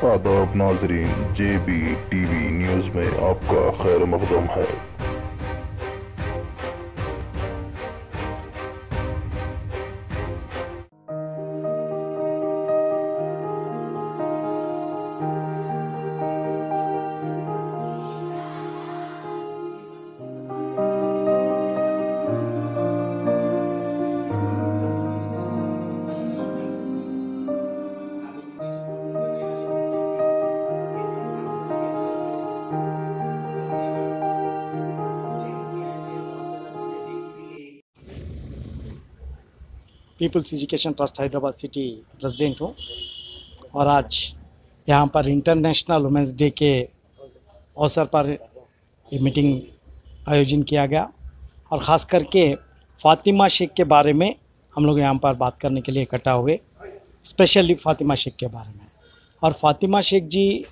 आदाब नाजरीन J B T V news में आपका खैर मकदम है। People's education trust Hyderabad city president हूँ। और आज यहाँ पर इंटरनेशनल वुमेंस डे के अवसर पर ये मीटिंग आयोजन किया गया। और ख़ास करके फ़ातिमा शेख के बारे में हम लोग यहाँ पर बात करने के लिए इकट्ठा हुए, स्पेशली फ़ातिमा शेख के बारे में। और फ़ातिमा शेख जी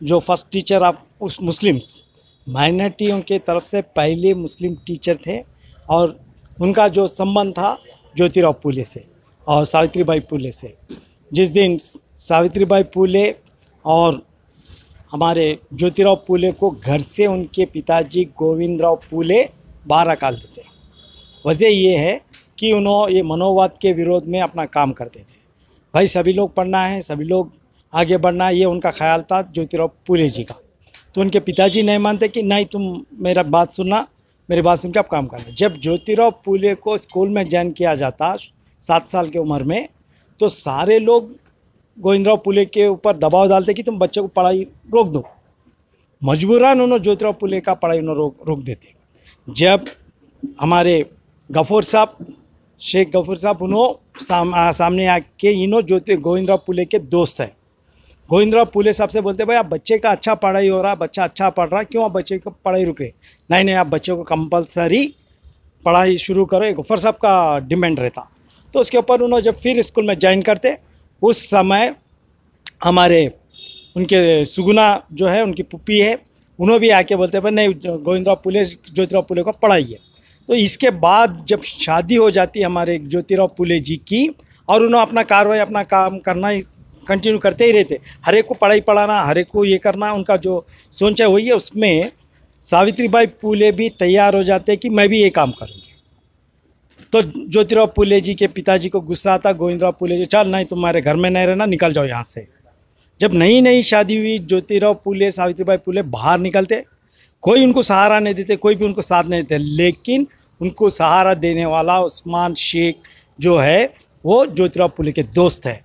जो फ़र्स्ट टीचर ऑफ़ उस मुस्लिम्स, माइनॉरिटियों के तरफ़ से पहले मुस्लिम टीचर थे और उनका जो संबंध था ज्योतिराव फूले से और सावित्रीबाई फूले से। जिस दिन सावित्रीबाई फूले और हमारे ज्योतिराव फूले को घर से उनके पिताजी गोविंदराव फूले बाहर निकाल देते वजह ये है कि उन्होंने ये मनोवाद के विरोध में अपना काम करते थे। भाई, सभी लोग पढ़ना है, सभी लोग आगे बढ़ना है, ये उनका ख्याल था ज्योतिराव फूले जी का। तो उनके पिताजी नहीं मानते कि, नहीं, तुम मेरा बात सुनना मेरी बात सुन के आप काम करना जब ज्योतिराव फूले को स्कूल में ज्वाइन किया जाता सात साल की उम्र में तो सारे लोग गोविंदराव फूले के ऊपर दबाव डालते कि तुम बच्चे को पढ़ाई रोक दो। मजबूरन उन्होंने ज्योतिराव फूले का पढ़ाई उन्होंने रोक रोक देते। जब हमारे गफूर साहब शेख गफूर साहब उन्होंने साम, आ, सामने आके इन्हों ज्योति गोविंदराव फूले के दोस्त हैं। गोविंदराव फूले साहब से बोलते भाई, आप बच्चे का अच्छा पढ़ाई हो रहा है, बच्चा अच्छा पढ़ रहा है, क्यों आप बच्चे को पढ़ाई रुके? नहीं नहीं, आप बच्चों को कंपलसरी पढ़ाई शुरू करो, एक गफर साहब का डिमांड रहता। तो उसके ऊपर उन्होंने जब फिर स्कूल में ज्वाइन करते, उस समय हमारे उनके सुगुना जो है, उनकी पुप्पी है, उन्होंने भी आके बोलते भाई, नहीं, गोविंदराव पुले, ज्योतिराव पुले को पढ़ाइए तो इसके बाद जब शादी हो जाती हमारे ज्योतिराव पुले जी की, और उन्होंने अपना कार्रवाई, अपना काम करना कंटिन्यू करते ही रहते। हर एक को पढ़ाई पढ़ाना, हर एक को ये करना, उनका जो सोच है वही है। उसमें सावित्रीबाई फूले भी तैयार हो जाते कि मैं भी ये काम करूँगी। तो ज्योतिराव फूले जी के पिताजी को गुस्सा आता, गोविंदराव फूले जी, चल नहीं, तुम्हारे घर में नहीं रहना, निकल जाओ यहाँ से। जब नई नई शादी हुई, ज्योतिराव फूले, सावित्रीबाई फूले बाहर निकलते। कोई उनको सहारा नहीं देते, कोई भी उनको साथ नहीं देते। लेकिन उनको सहारा देने वाला उस्मान शेख जो है, वो ज्योतिराव फूले के दोस्त है।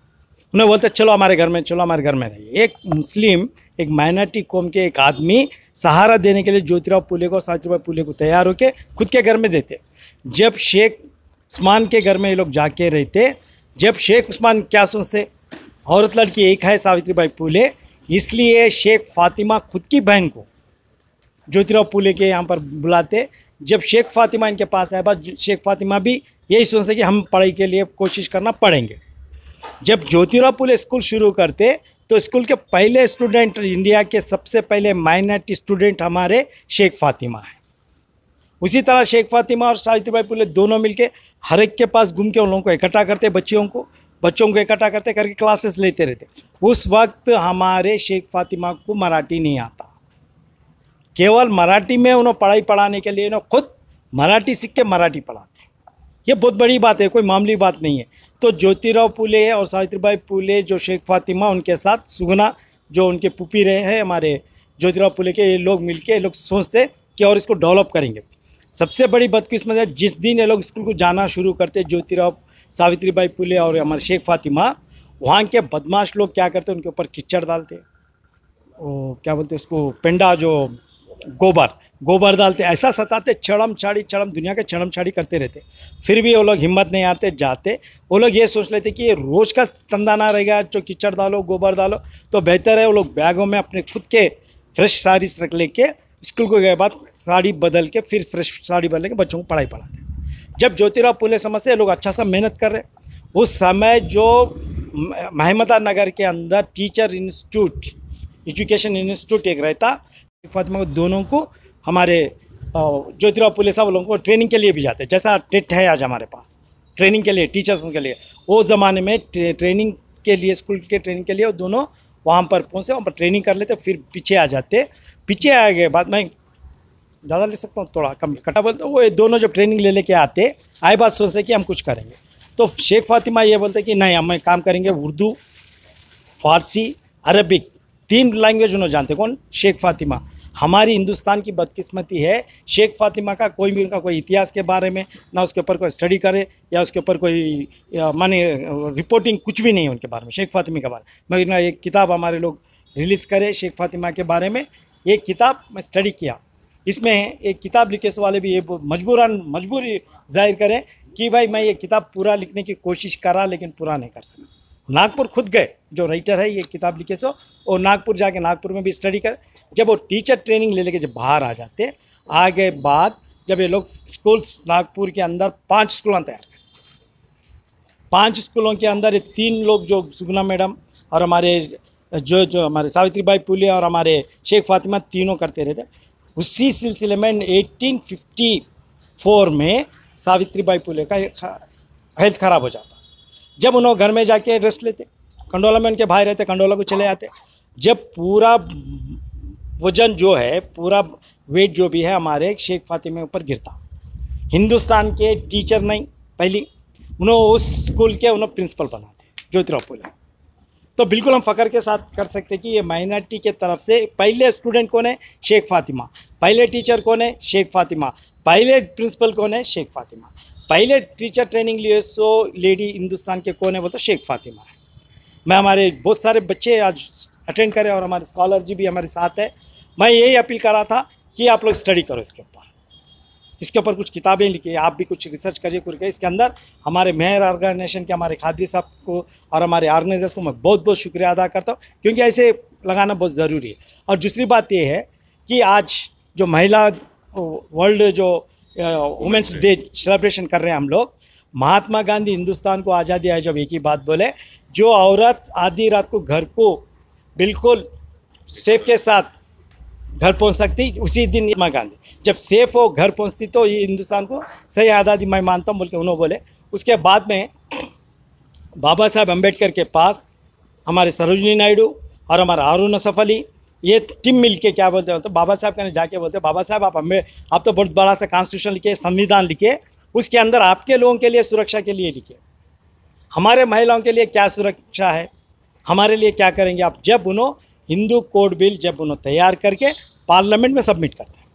उन्हें बोलते, चलो हमारे घर में, चलो हमारे घर में रहिए। एक मुस्लिम, एक माइनॉरिटी कौम के एक आदमी सहारा देने के लिए ज्योतिराव फूले को, सावित्रीबाई फूले को तैयार होकर खुद के घर में देते। जब शेख उस्मान के घर में ये लोग जाके रहते, जब शेख उस्मान क्या सोचते, औरत लड़की एक है सावित्रीबाई फूले, इसलिए शेख फातिमा खुद की बहन को ज्योतिराव फूले के यहाँ पर बुलाते। जब शेख फातिमा इनके पास आए, बस शेख फातिमा भी यही सोचते कि हम पढ़ाई के लिए कोशिश करना पड़ेंगे। जब ज्योतिराव फूले स्कूल शुरू करते तो स्कूल के पहले स्टूडेंट इंडिया के सबसे पहले माइनॉरिटी स्टूडेंट हमारे शेख फातिमा है। उसी तरह शेख फातिमा और सावित्रीबाई फूले दोनों मिलके हर एक के पास घूम के उन लोगों को इकट्ठा करते, बच्चियों को, बच्चों को इकट्ठा करते, करके क्लासेस लेते रहते। उस वक्त हमारे शेख फातिमा को मराठी नहीं आता। केवल मराठी में उन्होंने पढ़ाई पढ़ाने के लिए उन्होंने खुद मराठी सीख के मराठी पढ़ाते। ये बहुत बड़ी बात है, कोई मामूली बात नहीं है। तो ज्योतिराव फूले और सावित्रीबाई फूले, जो शेख फातिमा, उनके साथ सुगना, जो उनके पुपी रहे हैं, हमारे ज्योतिराव फूले के, ये लोग मिलके, ये लोग सोचते कि और इसको डेवलप करेंगे। सबसे बड़ी बदकिस्मत है, जिस दिन ये लोग स्कूल को जाना शुरू करते, ज्योतिराव, सावित्रीबाई फूले और हमारे शेख फातिमा, वहाँ के बदमाश लोग क्या करते, उनके ऊपर कीचड़ डालते। वो क्या बोलते उसको, पेंडा जो गोबर गोबर डालते, ऐसा सताते छड़म छाड़ी छड़म दुनिया के छड़म छाड़ी करते रहते। फिर भी वो लोग हिम्मत नहीं आते, जाते। वो लोग ये सोच लेते कि ये रोज़ का तंदा ना रहेगा जो कीचड़ डालो, गोबर डालो तो बेहतर है वो लोग बैगों में अपने खुद के फ्रेश साड़ी रख लेके, स्कूल को गए बाद साड़ी बदल के, फिर फ्रेश साड़ी बदल के बच्चों को पढ़ाई पढ़ाते जब ज्योतिराव फूले समझ लोग अच्छा सा मेहनत कर रहे उस समय जो महमदा नगर के अंदर टीचर इंस्टीट्यूट, एजुकेशन इंस्टीट्यूट एक रहता फातिमा दोनों को हमारे ज्योतिराव पुले साहब लोगों को ट्रेनिंग के लिए भी जाते हैं। जैसा टेट है आज हमारे पास। ट्रेनिंग के लिए टीचर्स के लिए। वो ज़माने में ट्रेनिंग के लिए स्कूल के ट्रेनिंग के लिए दोनों वहाँ पर पहुँचे, वहाँ पर ट्रेनिंग कर लेते, फिर पीछे आ जाते। पीछे आ गए बाद में ज़्यादा ले सकता हूँ, थोड़ा कम कटा बोलते वो दोनों जब ट्रेनिंग ले लेके आते, आए बात सोचते कि हम कुछ करेंगे। तो शेख फातिमा ये बोलते कि नहीं, हम काम करेंगे, उर्दू, फारसी, अरबिक, तीन लैंग्वेज उन्होंने जानते कौन? शेख फातिमा। हमारी हिंदुस्तान की बदकिस्मती है। शेख फातिमा का कोई भी उनका कोई इतिहास के बारे में, ना उसके ऊपर कोई स्टडी करे, या उसके ऊपर कोई माने, रिपोर्टिंग कुछ भी नहीं है उनके बारे में, शेख फातिमा के बारे में। मैं एक किताब हमारे लोग रिलीज़ करे शेख फातिमा के बारे में। एक किताब मैं स्टडी किया। इसमें एक किताब लिखे वाले भी ये मजबूरन, मजबूरी ज़ाहिर करें कि भाई मैं ये किताब पूरा लिखने की कोशिश करा, लेकिन पूरा नहीं कर सका नागपुर खुद गए, जो राइटर है, ये किताब लिखे सो, और नागपुर जाके नागपुर में भी स्टडी कर, जब वो टीचर ट्रेनिंग ले लेके जब बाहर आ जाते आगे बाद जब ये लोग स्कूल नागपुर के अंदर पाँच स्कूल तैयार कर पाँच स्कूलों के अंदर ये तीन लोग जो सुगना मैडम और हमारे, जो जो हमारे सावित्री बाई पुले और हमारे शेख फातिमा तीनों करते रहते उसी सिलसिले में 1854 में सावित्री बाई का हेल्थ ख़राब हो जाता। जब उन्होंने घर में जाके रेस्ट लेते, कंडोला में उनके भाई रहते, कंडोला को चले आते। जब पूरा वज़न जो है, पूरा वेट जो भी है हमारे, शेख फातिमे ऊपर गिरता। हिंदुस्तान के टीचर नहीं, पहली। उन्होंने उस स्कूल के उन्होंने प्रिंसिपल बनाते ज्योतिराव पुले तो बिल्कुल हम फ़ख्र के साथ कर सकते कि ये माइनॉरिटी के तरफ़ से पहले स्टूडेंट कौन है? शेख फातिमा। पहले टीचर कौन है? शेख फातिमा। पहले प्रिंसिपल कौन है? शेख फातिमा। पहले टीचर ट्रेनिंग लिए सो लेडी हिंदुस्तान के कौन है बोलते? शेख फातिमा है। मैं हमारे बहुत सारे बच्चे आज अटेंड करें और हमारे स्कॉलर जी भी हमारे साथ है। मैं यही अपील कर रहा था कि आप लोग स्टडी करो इसके ऊपर। इसके ऊपर कुछ किताबें लिखिए, आप भी कुछ रिसर्च करिए करके इसके अंदर हमारे मेयर ऑर्गेनाइजेशन के, हमारे खादी साहब को और हमारे ऑर्गेनाइजर्स को मैं बहुत बहुत शुक्रिया अदा करता हूँ, क्योंकि ऐसे लगाना बहुत ज़रूरी है। और दूसरी बात ये है कि आज जो महिला वर्ल्ड जो वुमेंस डे सेलिब्रेशन कर रहे हैं हम लोग। महात्मा गांधी हिंदुस्तान को आज़ादी आए जब एक ही बात बोले जो औरत आधी रात को घर को बिल्कुल सेफ़ के साथ घर पहुँच सकती उसी दिन महात्मा गांधी। जब सेफ़ हो घर पहुँचती तो ये हिंदुस्तान को सही आज़ादी मैं मानता हूँ बोल के उन्होंने बोले। उसके बाद में बाबा साहब अंबेडकर के पास हमारे सरोजनी नायडू और हमारा हारून असफ अली ये टीम मिल के क्या बोलते हैं तो बाबा साहब कहने जाके बोलते बाबा साहब, आप हमें, आप तो बहुत बड़ा सा कॉन्स्टिट्यूशन लिखे, संविधान लिखे, उसके अंदर आपके लोगों के लिए सुरक्षा के लिए लिखे। हमारे महिलाओं के लिए क्या सुरक्षा है? हमारे लिए क्या करेंगे आप? जब उन्होंने हिंदू कोड बिल जब उन्होंने तैयार करके पार्लियामेंट में सबमिट करते हैं।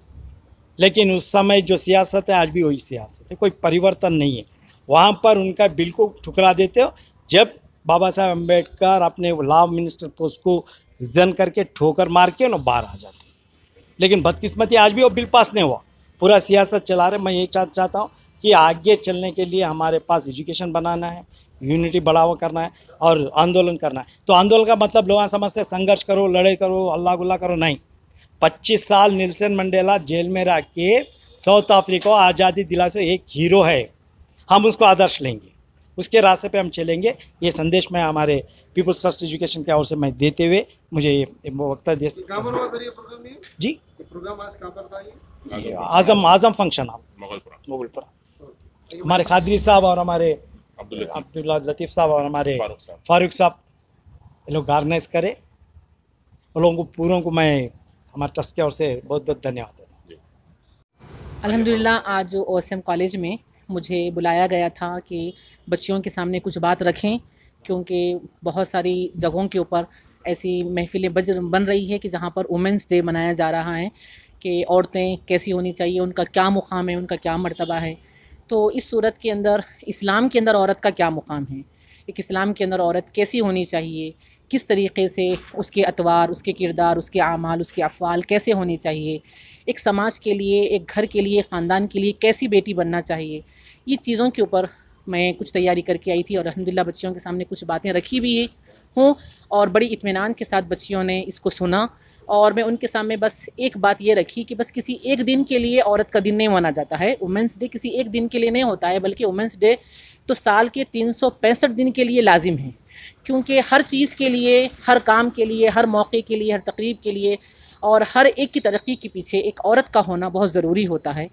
लेकिन उस समय जो सियासत है, आज भी वही सियासत है, कोई परिवर्तन नहीं है। वहाँ पर उनका बिल को ठुकरा देते हो। जब बाबा साहब अंबेडकर अपने लॉ मिनिस्टर पोस्ट को रिजन करके ठोकर मार के ना बाहर आ जाते लेकिन बदकिस्मती आज भी वो बिल पास नहीं हुआ। पूरा सियासत चला रहे मैं ये चाह, चाहता हूँ कि आगे चलने के लिए हमारे पास एजुकेशन बनाना है, यूनिटी बढ़ावा करना है और आंदोलन करना है। तो आंदोलन का मतलब लोग समझते संघर्ष करो, लड़ाई करो, अल्लाह गुल्ला करो, नहीं। पच्चीस साल निल्सन मंडेला जेल में रह के साउथ अफ्रीका आज़ादी दिला से एक हीरो है। हम उसको आदर्श लेंगे। उसके रास्ते पे हम चलेंगे। ये संदेश मैं हमारे पीपल्स ट्रस्ट एजुकेशन की ओर से मैं देते हुए मुझे ये वक्त दे कहाँ पर हुआ सर ये प्रोग्राम ये? जी प्रोग्राम आज कहाँ पर था ये? ये आज़म आज़म फ़ंक्शन मुगलपुरा। मुगलपुरा। हमारे खादरी साहब और हमारे अब्दुल्ला लतीफ़ साहब और हमारे फारूक साहब। ये लोग ऑर्गेनाइज करे। उन लोगों को पूरों को मैं हमारे ट्रस्ट की ओर से बहुत बहुत धन्यवाद देता हूँ। अल्हम्दुलिल्लाह आज ओ एस एम कॉलेज में मुझे बुलाया गया था कि बच्चियों के सामने कुछ बात रखें, क्योंकि बहुत सारी जगहों के ऊपर ऐसी महफ़िलें बज बन रही है कि जहाँ पर वुमेंस डे मनाया जा रहा है कि औरतें कैसी होनी चाहिए, उनका क्या मुकाम है, उनका क्या मरतबा है। तो इस सूरत के अंदर, इस्लाम के अंदर औरत का क्या मुकाम है? एक इस्लाम के अंदर औरत कैसी होनी चाहिए? किस तरीके से उसके अतवार, उसके किरदार, उसके आमाल, उसके अफ़ाल कैसे होने चाहिए? एक समाज के लिए, एक घर के लिए, ख़ानदान के लिए कैसी बेटी बनना चाहिए? ये चीज़ों के ऊपर मैं कुछ तैयारी करके आई थी और अलहमदिल्ला बच्चियों के सामने कुछ बातें रखी भी हूँ और बड़ी इतमान के साथ बच्चियों ने इसको सुना और मैं उनके सामने बस एक बात ये रखी कि बस किसी एक दिन के लिए औरत का दिन नहीं माना जाता है। वुमेंस डे किसी एक दिन के लिए नहीं होता है, बल्कि वुमेंस डे तो साल के तीन दिन के लिए लाजिम है। क्योंकि हर चीज़ के लिए, हर काम के लिए, हर मौके के लिए, हर तकरीब के लिए और हर एक की तरक्की के पीछे एक औरत का होना बहुत ज़रूरी होता है।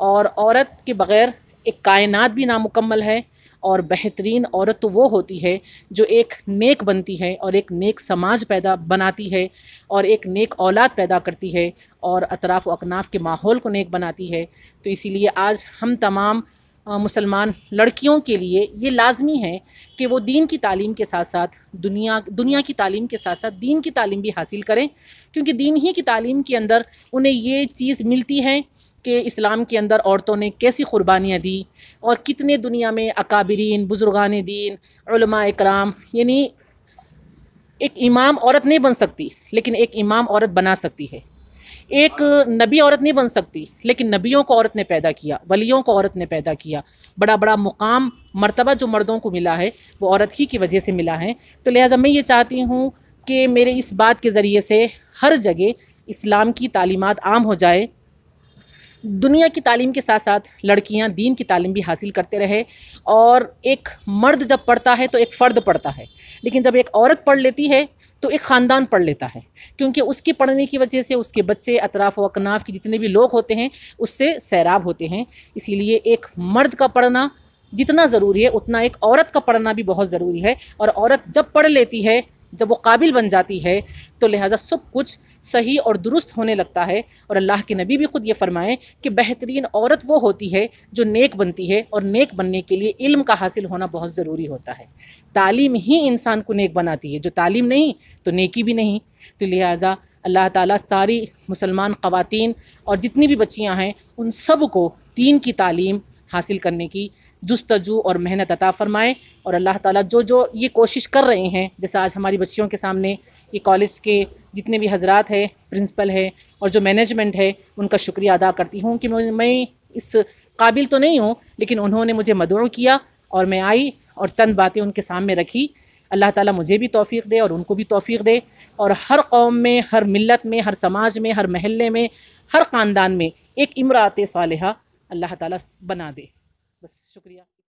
और औरत के बग़ैर एक कायनात भी नामुकम्मल है और बेहतरीन औरत तो वो होती है जो एक नेक बनती है और एक नेक समाज पैदा बनाती है और एक नेक औलाद पैदा करती है और अतराफ़ अकनाफ के माहौल को नेक बनाती है। तो इसीलिए आज हम तमाम मुसलमान लड़कियों के लिए ये लाजमी है कि वो दीन की तालीम के साथ साथ दुनिया दुनिया की तालीम के साथ साथ दीन की तालीम भी हासिल करें, क्योंकि दीन ही की तालीम के अंदर उन्हें ये चीज़ मिलती है कि इस्लाम के अंदर औरतों ने कैसी क़ुरबानियाँ दी और कितने दुनिया में अकाबरीन, बुज़ुर्गान दीन इकराम, यानी एक इमाम औरत नहीं बन सकती, लेकिन एक इमाम औरत बना सकती है। एक नबी औरत नहीं बन सकती, लेकिन नबियों को औरत ने पैदा किया, वलियों को औरत ने पैदा किया। बड़ा बड़ा मुकाम, मर्तबा जो मर्दों को मिला है, वो औरत ही की वजह से मिला है। तो लिहाजा मैं ये चाहती हूँ कि मेरे इस बात के ज़रिए से हर जगह इस्लाम की तालीमात आम हो जाए दुनिया की तालीम के साथ साथ लड़कियाँ दीन की तालीम भी हासिल करते रहे और एक मर्द जब पढ़ता है तो एक फ़र्द पढ़ता है। लेकिन जब एक औरत पढ़ लेती है तो एक ख़ानदान पढ़ लेता है, क्योंकि उसके पढ़ने की वजह से उसके बच्चे अतराफ़ व अकनाफ के जितने भी लोग होते हैं, उससे सैराब होते हैं। इसीलिए एक मर्द का पढ़ना जितना ज़रूरी है, उतना एक औरत का पढ़ना भी बहुत ज़रूरी है। और औरत जब पढ़ लेती है जब वो काबिल बन जाती है तो लिहाजा सब कुछ सही और दुरुस्त होने लगता है। और अल्लाह के नबी भी ख़ुद ये फ़रमाएँ कि बेहतरीन औरत वो होती है जो नेक बनती है और नेक बनने के लिए इल्म का हासिल होना बहुत ज़रूरी होता है। तालीम ही इंसान को नेक बनाती है। जो तालीम नहीं तो नेकी भी नहीं। तो लिहाजा अल्लाह ताला सारी मुसलमान ख़वातीन और जितनी भी बच्चियाँ हैं, उन सबको दीन की तालीम हासिल करने की जस्तजू और मेहनत अता फ़रमाएँ। और अल्लाह ताला जो जो ये कोशिश कर रहे हैं, जैसे आज हमारी बच्चियों के सामने ये कॉलेज के जितने भी हजरात हैं, प्रिंसिपल है और जो मैनेजमेंट है, उनका शुक्रिया अदा करती हूँ कि मैं इस काबिल तो नहीं हूँ, लेकिन उन्होंने मुझे मदऊ किया और मैं आई और चंद बातें उनके सामने रखी। अल्लाह ताला मुझे भी तौफीक दे और उनको भी तौफीक दे। और हर कौम में, हर मिल्लत में, हर समाज में, हर महल्ले में, हर ख़ानदान में एक इमरात सालहा अल्लाह ताला बना दे। बस शुक्रिया।